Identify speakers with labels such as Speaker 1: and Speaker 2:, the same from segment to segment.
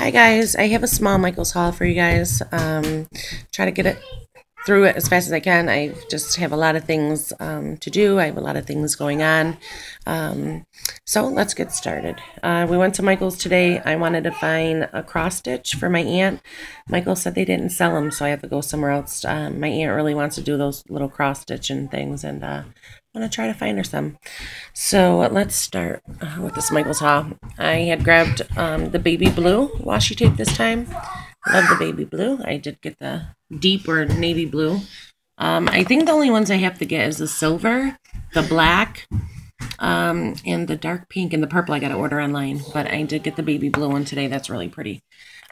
Speaker 1: Hi guys, I have a small Michael's haul for you guys. Um, try to get it through it as fast as I can. I just have a lot of things um, to do. I have a lot of things going on. Um, so let's get started. Uh, we went to Michael's today. I wanted to find a cross stitch for my aunt. Michael said they didn't sell them, so I have to go somewhere else. Um, my aunt really wants to do those little cross stitch and things, and uh, I'm going to try to find her some. So let's start uh, with this Michael's haul. I had grabbed um, the baby blue washi tape this time. Love the baby blue. I did get the deep or navy blue. Um, I think the only ones I have to get is the silver, the black, um, and the dark pink and the purple I got to order online. But I did get the baby blue one today. That's really pretty.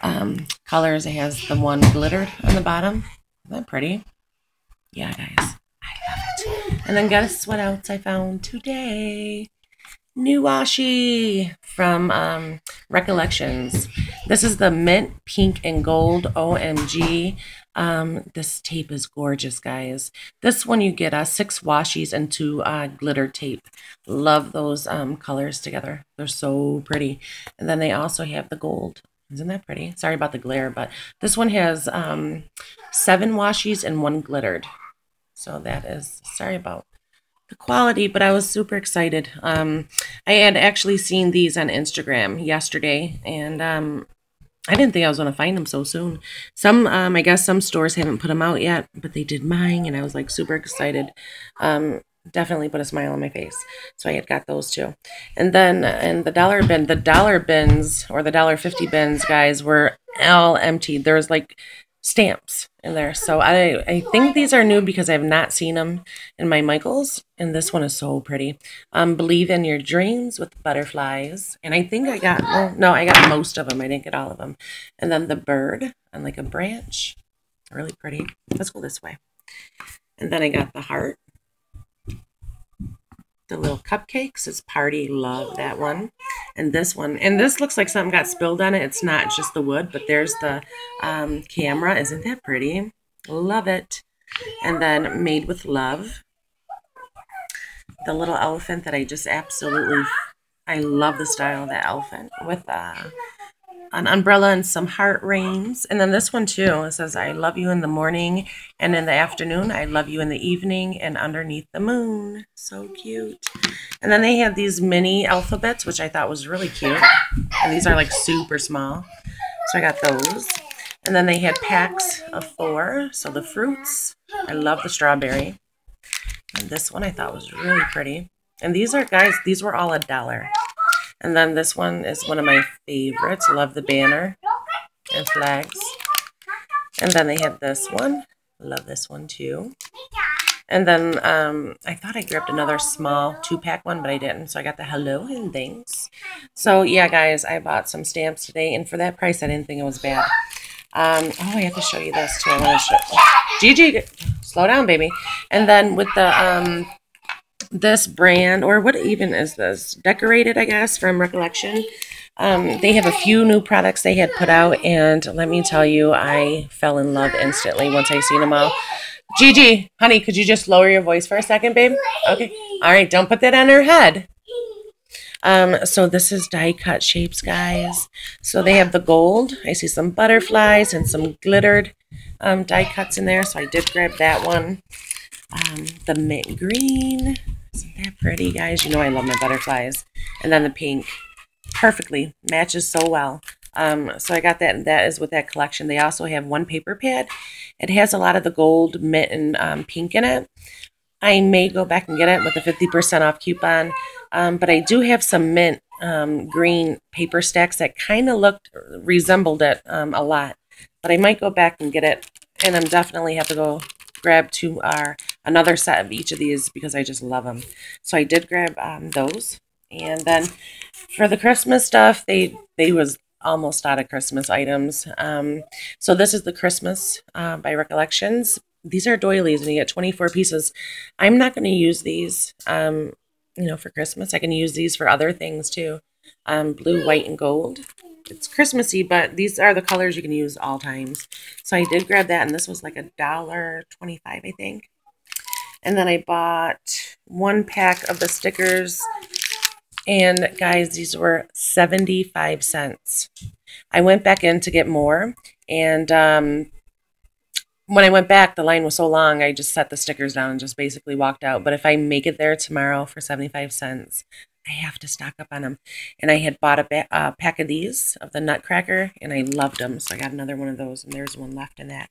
Speaker 1: Um, colors, it has the one glittered on the bottom. Isn't that pretty? Yeah, guys. And then guess what else I found today? New washi from um, Recollections. This is the mint, pink, and gold. OMG. Um, this tape is gorgeous, guys. This one you get uh, six washies and two uh, glitter tape. Love those um, colors together. They're so pretty. And then they also have the gold. Isn't that pretty? Sorry about the glare, but this one has um, seven washies and one glittered. So that is, sorry about the quality, but I was super excited. Um, I had actually seen these on Instagram yesterday, and um, I didn't think I was going to find them so soon. Some, um, I guess some stores haven't put them out yet, but they did mine, and I was like super excited. Um, definitely put a smile on my face. So I had got those too. And then in the dollar bin, the dollar bins or the dollar fifty bins, guys, were all empty. There was like stamps in there. So I, I think these are new because I have not seen them in my Michaels. And this one is so pretty. Um, Believe in Your Dreams with Butterflies. And I think I got, well, no, I got most of them. I didn't get all of them. And then the bird on like a branch. Really pretty. Let's go this way. And then I got the heart the little cupcakes. It's Party Love, that one. And this one. And this looks like something got spilled on it. It's not just the wood, but there's the um, camera. Isn't that pretty? Love it. And then Made with Love. The little elephant that I just absolutely... I love the style of that elephant with uh, an umbrella and some heart rings. And then this one too, it says, I love you in the morning and in the afternoon. I love you in the evening and underneath the moon. So cute. And then they have these mini alphabets, which I thought was really cute. And these are like super small. So I got those. And then they had packs of four. So the fruits, I love the strawberry. And this one I thought was really pretty. And these are, guys, these were all a dollar. And then this one is one of my favorites. Love the banner and flags. And then they have this one. Love this one too. And then um, I thought I grabbed another small two-pack one, but I didn't. So I got the hello and thanks. So yeah, guys, I bought some stamps today. And for that price, I didn't think it was bad. Um, oh, I have to show you this too. I want to show Gigi, slow down, baby. And then with the um, this brand, or what even is this? Decorated, I guess, from Recollection. Um, they have a few new products they had put out, and let me tell you, I fell in love instantly once I seen them all. Gigi, honey, could you just lower your voice for a second, babe? Okay. All right, don't put that on her head. Um, so this is die cut shapes, guys. So they have the gold. I see some butterflies and some glittered um, die cuts in there. So I did grab that one. Um, the mint green. Isn't that pretty, guys? You know I love my butterflies. And then the pink. Perfectly. Matches so well. Um, so I got that. And that is with that collection. They also have one paper pad. It has a lot of the gold, mint, and um, pink in it. I may go back and get it with a 50% off coupon. Um, but I do have some mint um, green paper stacks that kind of looked, resembled it um, a lot. But I might go back and get it. And I'm definitely have to go grab two or another set of each of these because I just love them. So I did grab um, those. And then for the Christmas stuff, they they was almost out of Christmas items. Um, so this is the Christmas uh, by Recollections. These are doilies and you get 24 pieces. I'm not going to use these, um, you know, for Christmas. I can use these for other things too. Um, blue, white, and gold it's Christmassy, but these are the colors you can use all times. So I did grab that, and this was like a dollar twenty-five, I think. And then I bought one pack of the stickers, And guys, these were 75 cents. I went back in to get more. And um, when I went back, the line was so long, I just set the stickers down and just basically walked out. But if I make it there tomorrow for 75 cents, I have to stock up on them. And I had bought a pack of these, of the Nutcracker, and I loved them. So I got another one of those, and there's one left in that.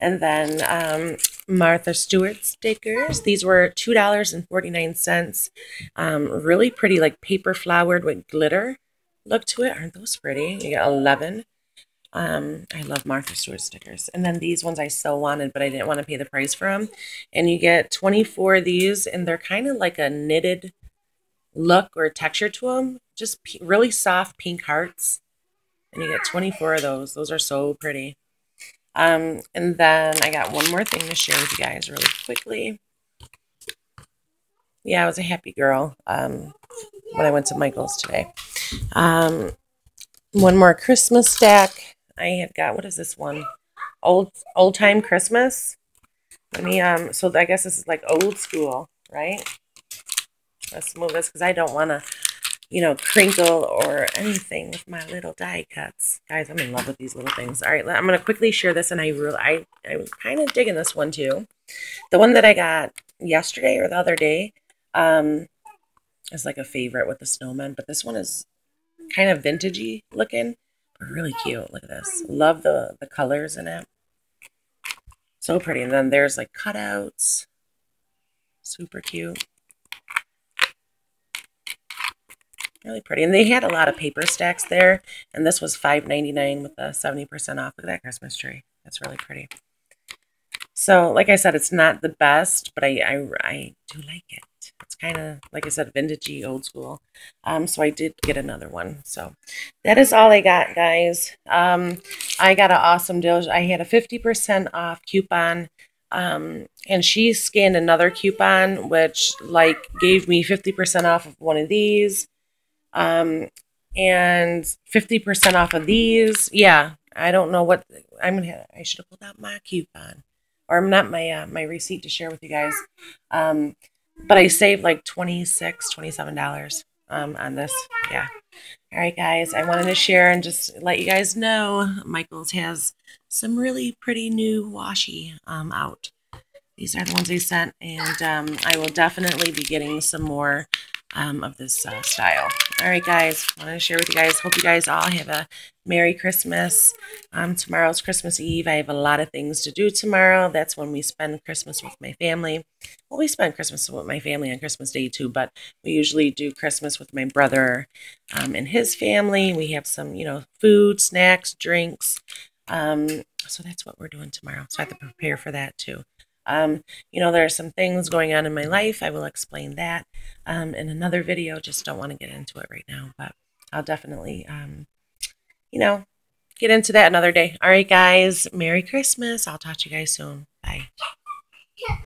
Speaker 1: And then um, Martha Stewart stickers. These were $2.49. Um, really pretty, like paper flowered with glitter look to it. Aren't those pretty? You got 11. Um, I love Martha Stewart stickers. And then these ones I so wanted, but I didn't want to pay the price for them. And you get 24 of these, and they're kind of like a knitted look or texture to them. Just really soft pink hearts. And you get 24 of those. Those are so pretty. Um, and then I got one more thing to share with you guys really quickly. Yeah, I was a happy girl um, when I went to Michael's today. Um, one more Christmas stack. I had got, what is this one? Old, old time Christmas. Let me, um, so I guess this is like old school, right? Let's move this because I don't want to, you know, crinkle or anything with my little die cuts. Guys, I'm in love with these little things. All right, I'm going to quickly share this, and I really, I, I'm kind of digging this one too. The one that I got yesterday or the other day um, is like a favorite with the snowman, but this one is kind of vintagey looking, but really cute. Look at this. Love the, the colors in it. So pretty. And then there's like cutouts. Super cute. Really pretty. And they had a lot of paper stacks there. And this was $5.99 with a 70% off. Look at that Christmas tree. That's really pretty. So, like I said, it's not the best, but I, I, I do like it. It's kind of, like I said, vintagey, old school. Um, so I did get another one. So that is all I got, guys. Um, I got an awesome deal. I had a 50% off coupon. Um, and she scanned another coupon, which like gave me 50% off of one of these um, and 50% off of these. Yeah, I don't know what I'm gonna. I should have pulled out my coupon, or not my uh, my receipt to share with you guys. Um, but I saved like 26 27 dollars um, on this. Yeah. All right, guys. I wanted to share and just let you guys know Michaels has some really pretty new washi um, out. These are the ones they sent, and um, I will definitely be getting some more um, of this uh, style. All right, guys, want to share with you guys. Hope you guys all have a Merry Christmas. Um, tomorrow's Christmas Eve. I have a lot of things to do tomorrow. That's when we spend Christmas with my family. Well, we spend Christmas with my family on Christmas Day too, but we usually do Christmas with my brother um, and his family. We have some, you know, food, snacks, drinks. Um, so that's what we're doing tomorrow. So I have to prepare for that too. Um, you know, there are some things going on in my life. I will explain that um, in another video. Just don't want to get into it right now, but I'll definitely, um, you know, get into that another day. All right, guys. Merry Christmas. I'll talk to you guys soon. Bye.